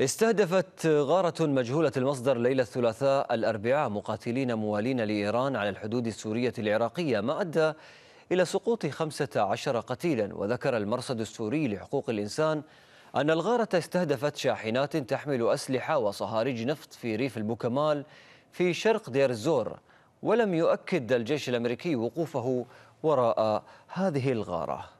استهدفت غارة مجهولة المصدر ليلة الثلاثاء الأربعاء مقاتلين موالين لإيران على الحدود السورية العراقية ما أدى إلى سقوط 15 قتيلا. وذكر المرصد السوري لحقوق الإنسان أن الغارة استهدفت شاحنات تحمل أسلحة وصهاريج نفط في ريف البوكمال في شرق دير الزور ولم يؤكد الجيش الأمريكي وقوفه وراء هذه الغارة.